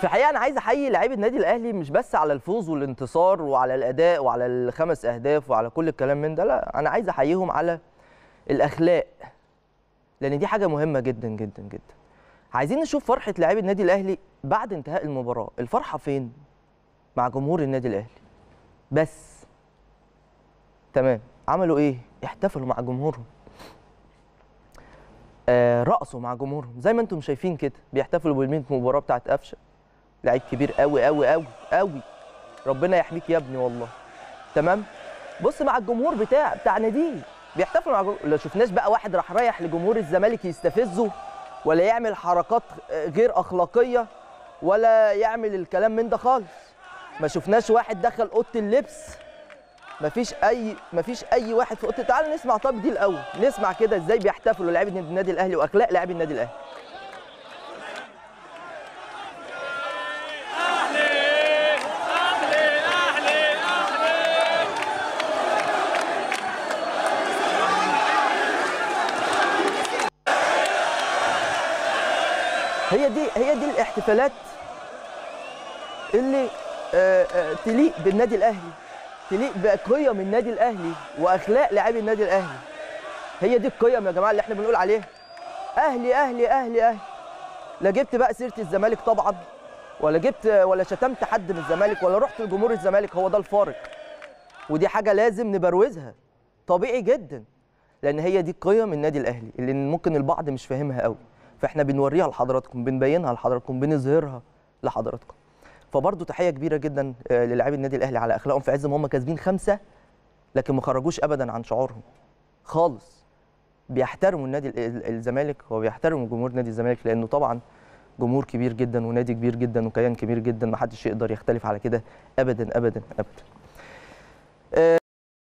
في الحقيقة أنا عايز أحيي لعيبة النادي الأهلي مش بس على الفوز والانتصار وعلى الأداء وعلى الخمس أهداف وعلى كل الكلام من ده لا أنا عايز أحييهم على الأخلاق لأن دي حاجة مهمة جدا جدا جدا. عايزين نشوف فرحة لاعبي النادي الأهلي بعد انتهاء المباراة. الفرحة فين؟ مع جمهور النادي الأهلي. بس. تمام. عملوا إيه؟ احتفلوا مع جمهورهم. آه رقصوا مع جمهورهم. زي ما أنتم شايفين كده. بيحتفلوا بالمية مباراة بتاعت قفشة. لعيب كبير قوي قوي قوي قوي. ربنا يحميك يا ابني والله. تمام؟ بص مع الجمهور بتاع بتاع ناديه بيحتفلوا مع جمهور. لا شفناش بقى واحد راح رايح لجمهور الزمالك يستفزه ولا يعمل حركات غير أخلاقية ولا يعمل الكلام من ده خالص. ما شفناش واحد دخل أوضة اللبس. مفيش أي مفيش أي واحد في أوضة تعال نسمع طب دي الأول. نسمع كده إزاي بيحتفلوا لاعبي النادي الأهلي وأخلاق لاعبي النادي الأهلي. هي دي هي دي الاحتفالات اللي آه، آه، تليق بالنادي الأهلي تليق بقيم النادي الأهلي وأخلاق لاعبي النادي الأهلي. هي دي القيم يا جماعة اللي إحنا بنقول عليها. أهلي أهلي أهلي أهلي. لا جبت بقى سيرة الزمالك طبعا ولا جبت ولا شتمت حد من الزمالك ولا رحت لجمهور الزمالك هو ده الفارق. ودي حاجة لازم نبروزها. طبيعي جدا لأن هي دي قيم النادي الأهلي اللي ممكن البعض مش فاهمها قوي. فاحنا بنوريها لحضراتكم بنبينها لحضراتكم بنظهرها لحضراتكم. فبرضه تحية كبيرة جدا آه، للاعبي النادي الأهلي على أخلاقهم في عز ما هم كاسبين خمسة لكن ما خرجوش ابدا عن شعورهم خالص. بيحترموا النادي ال- ال- الزمالك وبيحترموا جمهور نادي الزمالك لأنه طبعا جمهور كبير جدا ونادي كبير جدا وكيان كبير جدا. ما حدش يقدر يختلف على كده ابدا ابدا ابدا.